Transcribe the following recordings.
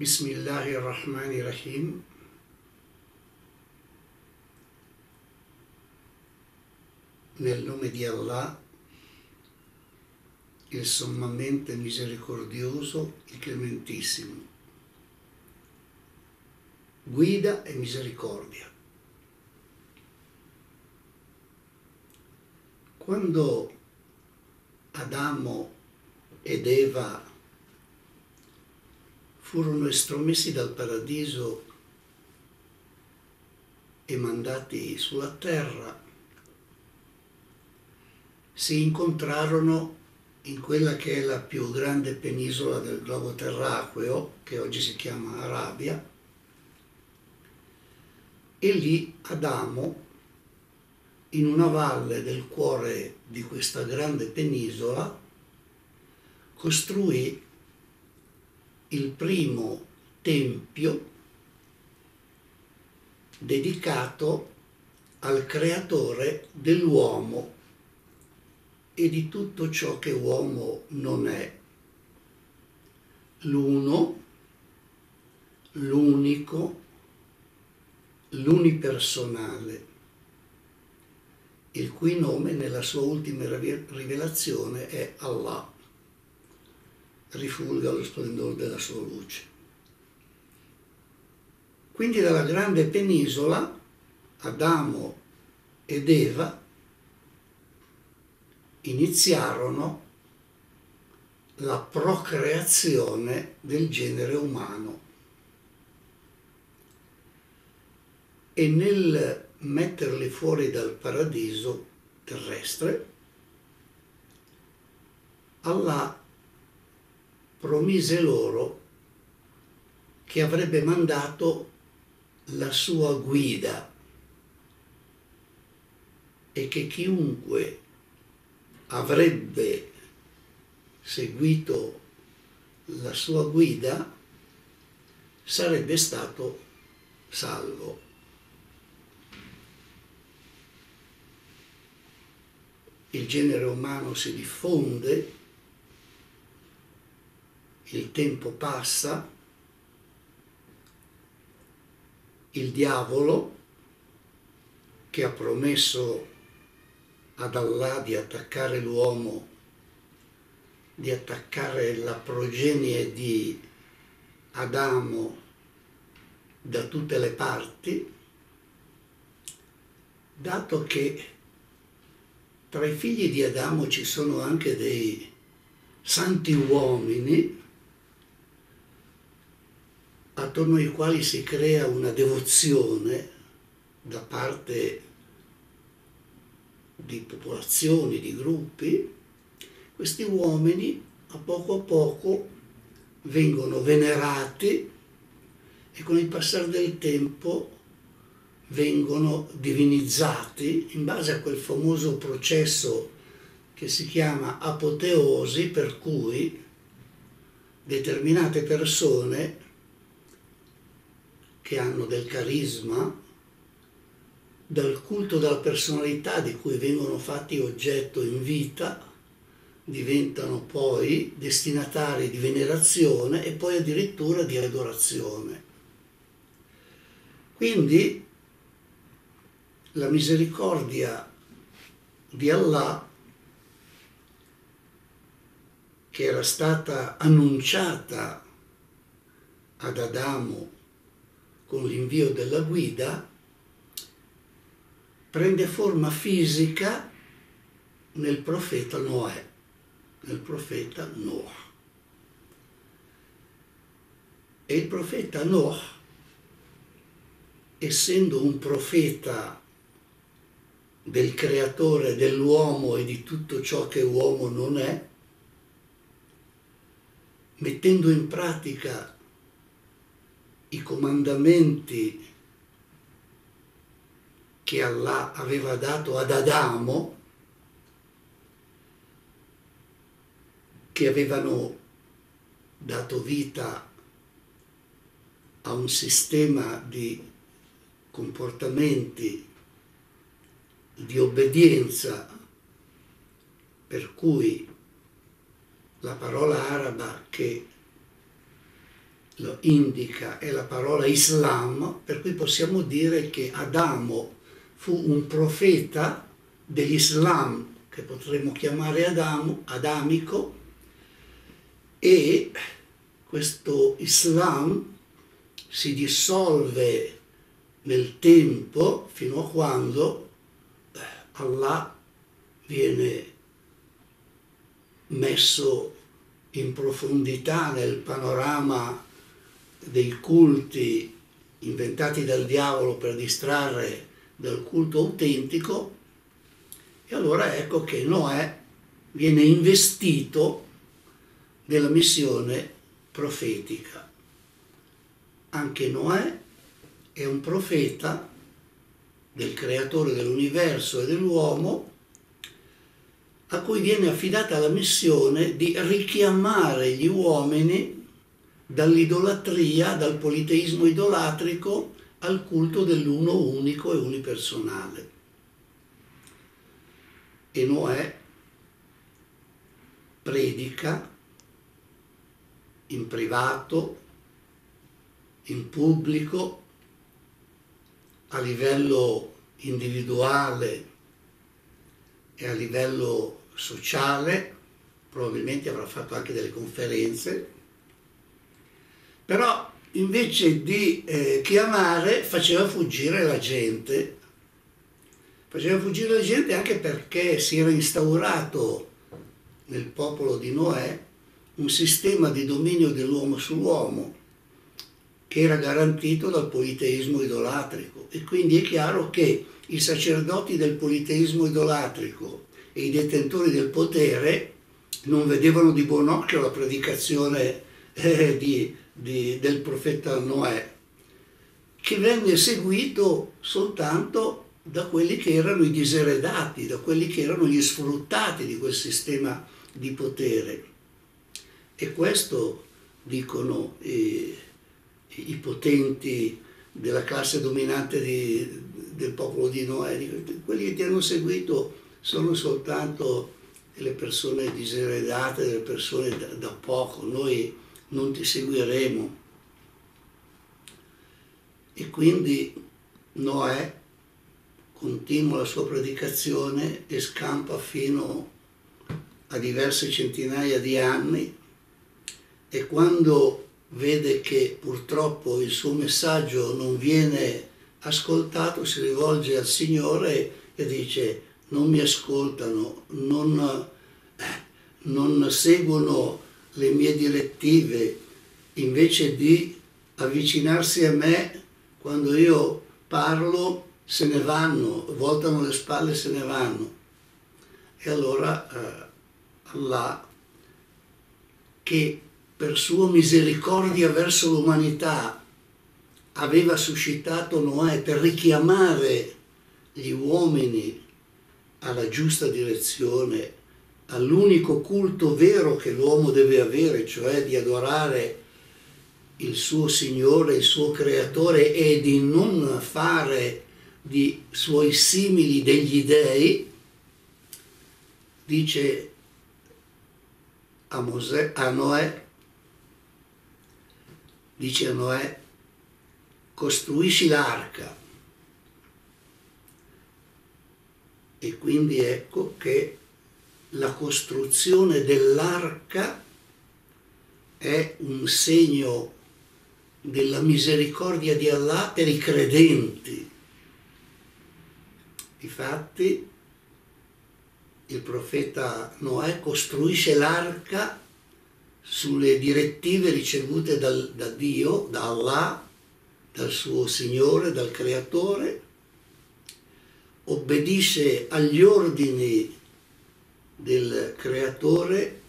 Bismillahirrahmanirrahim. Nel nome di Allah, il sommamente misericordioso, il clementissimo. Guida e misericordia. Quando Adamo ed Eva furono estromessi dal paradiso e mandati sulla terra, si incontrarono in quella che è la più grande penisola del globo terracqueo, che oggi si chiama Arabia, e lì Adamo, in una valle del cuore di questa grande penisola, costruì il primo tempio dedicato al creatore dell'uomo e di tutto ciò che uomo non è. L'uno, l'unico, l'unipersonale, il cui nome nella sua ultima rivelazione è Allah rifulga lo splendore della sua luce. Quindi dalla grande penisola Adamo ed Eva iniziarono la procreazione del genere umano e nel metterli fuori dal paradiso terrestre Allah promise loro che avrebbe mandato la sua guida e che chiunque avrebbe seguito la sua guida sarebbe stato salvo. Il genere umano si diffonde il tempo passa, il diavolo che ha promesso ad Allah di attaccare l'uomo, di attaccare la progenie di Adamo da tutte le parti, dato che tra i figli di Adamo ci sono anche dei santi uomini, attorno ai quali si crea una devozione da parte di popolazioni, di gruppi, questi uomini a poco a poco vengono venerati e con il passare del tempo vengono divinizzati in base a quel famoso processo che si chiama apoteosi per cui determinate persone che hanno del carisma, dal culto della personalità di cui vengono fatti oggetto in vita, diventano poi destinatari di venerazione e poi addirittura di adorazione. Quindi la misericordia di Allah che era stata annunciata ad Adamo con l'invio della guida, prende forma fisica nel profeta Noè, nel profeta Noah. E il profeta Noah, essendo un profeta del creatore dell'uomo e di tutto ciò che uomo non è, mettendo in pratica i comandamenti che Allah aveva dato ad Adamo, che avevano dato vita a un sistema di comportamenti di obbedienza per cui la parola araba che lo indica è la parola Islam, per cui possiamo dire che Adamo fu un profeta dell'Islam, che potremmo chiamare Adamo, adamico, e questo Islam si dissolve nel tempo fino a quando eh, Allah viene messo in profondità nel panorama dei culti inventati dal diavolo per distrarre dal culto autentico e allora ecco che Noè viene investito della missione profetica. Anche Noè è un profeta del creatore dell'universo e dell'uomo a cui viene affidata la missione di richiamare gli uomini dall'idolatria, dal politeismo idolatrico al culto dell'uno unico e unipersonale. E Noè predica in privato, in pubblico, a livello individuale e a livello sociale, probabilmente avrà fatto anche delle conferenze, però invece di eh, chiamare faceva fuggire la gente, faceva fuggire la gente anche perché si era instaurato nel popolo di Noè un sistema di dominio dell'uomo sull'uomo che era garantito dal politeismo idolatrico. E quindi è chiaro che i sacerdoti del politeismo idolatrico e i detentori del potere non vedevano di buon occhio la predicazione eh, di, di, del profeta Noè, che venne seguito soltanto da quelli che erano i diseredati, da quelli che erano gli sfruttati di quel sistema di potere. E questo dicono i, i potenti della classe dominante di, del popolo di Noè, quelli che ti hanno seguito sono soltanto delle persone diseredate, delle persone da, da poco, noi non ti seguiremo. E quindi Noè continua la sua predicazione e scampa fino a diverse centinaia di anni e quando vede che purtroppo il suo messaggio non viene ascoltato si rivolge al Signore e dice non mi ascoltano, non, non seguono le mie direttive, invece di avvicinarsi a me quando io parlo se ne vanno, voltano le spalle se ne vanno. E allora eh, Allah che per sua misericordia verso l'umanità aveva suscitato Noè per richiamare gli uomini alla giusta direzione, all'unico culto vero che l'uomo deve avere, cioè di adorare il suo Signore, il suo Creatore e di non fare di suoi simili degli dei, dice a, Mosè, a Noè, dice a Noè, costruisci l'arca. E quindi ecco che la costruzione dell'arca è un segno della misericordia di Allah per i credenti. Infatti il profeta Noè costruisce l'arca sulle direttive ricevute dal, da Dio, da Allah, dal suo Signore, dal Creatore, obbedisce agli ordini del Creatore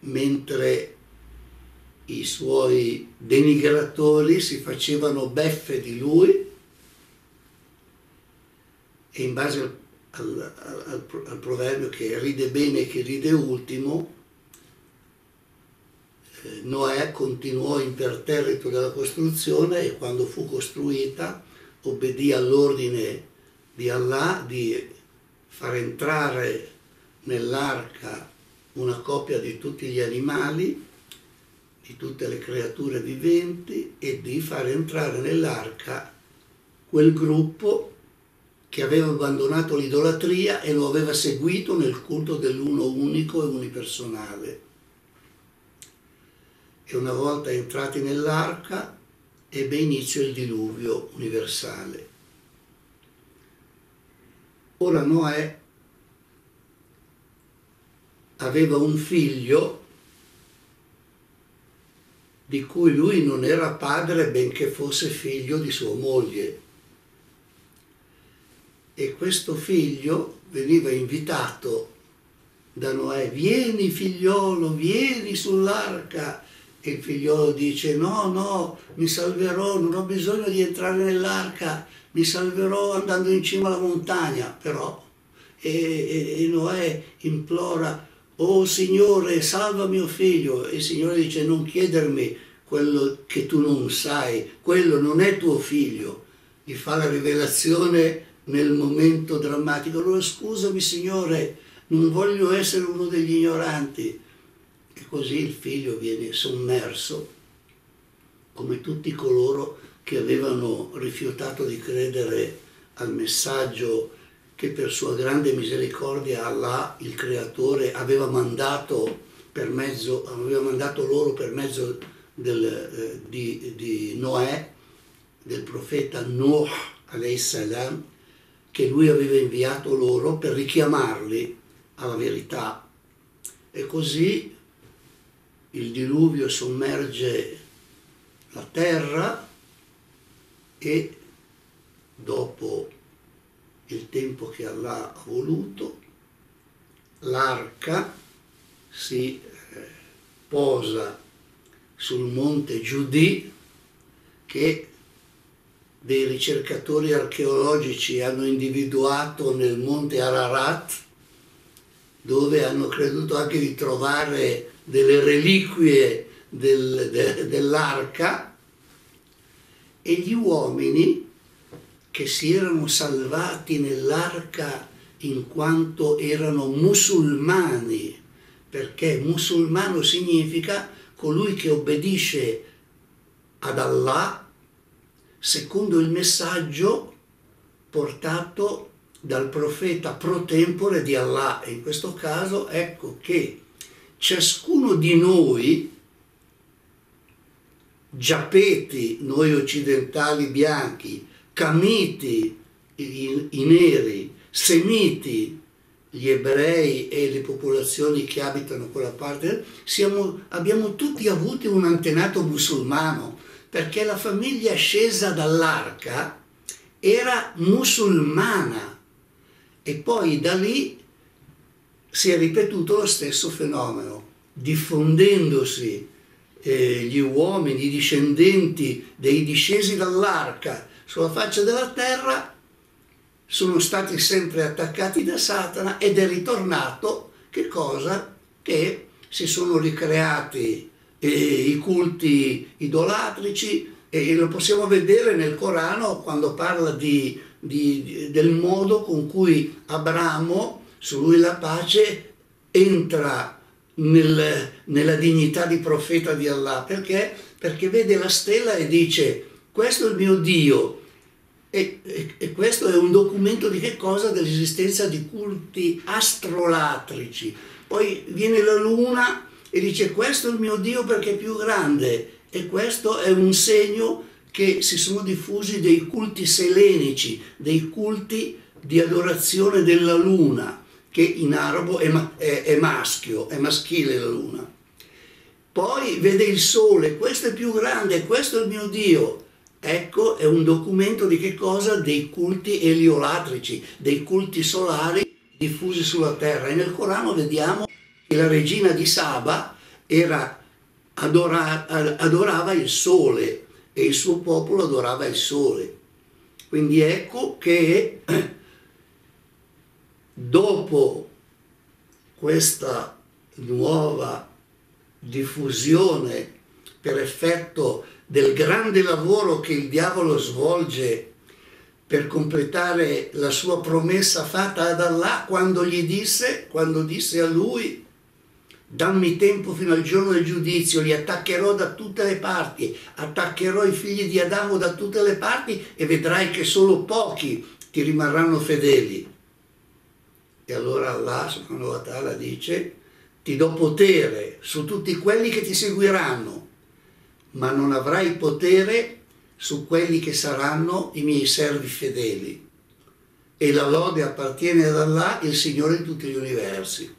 mentre i suoi denigratori si facevano beffe di lui e in base al, al, al, al proverbio che ride bene che ride ultimo, Noè continuò imperterrito della costruzione e quando fu costruita obbedì all'ordine di Allah di far entrare nell'arca una coppia di tutti gli animali, di tutte le creature viventi e di far entrare nell'arca quel gruppo che aveva abbandonato l'idolatria e lo aveva seguito nel culto dell'uno unico e unipersonale. E una volta entrati nell'arca ebbe inizio il diluvio universale. Ora Noè aveva un figlio di cui lui non era padre benché fosse figlio di sua moglie. E questo figlio veniva invitato da Noè, vieni figliolo, vieni sull'arca. E il figliolo dice, no, no, mi salverò, non ho bisogno di entrare nell'arca, mi salverò andando in cima alla montagna. Però, e, e, Noè implora, oh Signore, salva mio figlio. E il Signore dice, non chiedermi quello che tu non sai, quello non è tuo figlio. Gli fa la rivelazione nel momento drammatico. Allora scusami Signore, non voglio essere uno degli ignoranti. E così il figlio viene sommerso, come tutti coloro che avevano rifiutato di credere al messaggio che per sua grande misericordia Allah, il creatore, aveva mandato, mezzo, aveva mandato loro per mezzo del, eh, di, di, Noè, del profeta Nuh che lui aveva inviato loro per richiamarli alla verità. E così il diluvio sommerge la terra e dopo il tempo che Allah ha voluto, l'arca si eh, posa sul monte Giudì che dei ricercatori archeologici hanno individuato nel monte Ararat dove hanno creduto anche di trovare delle reliquie del, de, dell'arca e gli uomini che si erano salvati nell'arca in quanto erano musulmani, perché musulmano significa colui che obbedisce ad Allah secondo il messaggio portato dal profeta pro tempore di Allah. In questo caso ecco che ciascuno di noi, giappeti, noi occidentali bianchi, camiti, i, i neri, semiti, gli ebrei e le popolazioni che abitano quella parte, siamo, abbiamo tutti avuto un antenato musulmano, perché la famiglia scesa dall'arca era musulmana. E poi da lì si è ripetuto lo stesso fenomeno, diffondendosi eh, gli uomini, i discendenti dei discesi dall'arca sulla faccia della terra, sono stati sempre attaccati da Satana ed è ritornato che cosa? Che si sono ricreati eh, i culti idolatrici e lo possiamo vedere nel Corano quando parla di, di, del modo con cui Abramo, su lui la pace, entra nel, nella dignità di profeta di Allah. Perché? Perché vede la stella e dice questo è il mio Dio. E, e, e, questo è un documento di che cosa? Dell'esistenza di culti astrolatrici. Poi viene la luna e dice questo è il mio Dio perché è più grande e questo è un segno che si sono diffusi dei culti selenici, dei culti di adorazione della luna, che in arabo è, è, è maschio, è maschile la luna. Poi vede il sole, questo è più grande, questo è il mio Dio Ecco, è un documento di che cosa? Dei culti eliolatrici, dei culti solari diffusi sulla terra. E nel Corano vediamo che la regina di Saba era, adora, adorava il sole e il suo popolo adorava il sole. Quindi ecco che dopo questa nuova diffusione per effetto del grande lavoro che il diavolo svolge per completare la sua promessa fatta ad Allah quando gli disse, quando disse a lui dammi tempo fino al giorno del giudizio, li attaccherò da tutte le parti, attaccherò i figli di Adamo da tutte le parti e vedrai che solo pochi ti rimarranno fedeli. E allora Allah subhanahu wa ta'ala dice, ti do potere su tutti quelli che ti seguiranno, ma non avrai potere su quelli che saranno i miei servi fedeli. E la lode appartiene ad Allah, il Signore di tutti gli universi.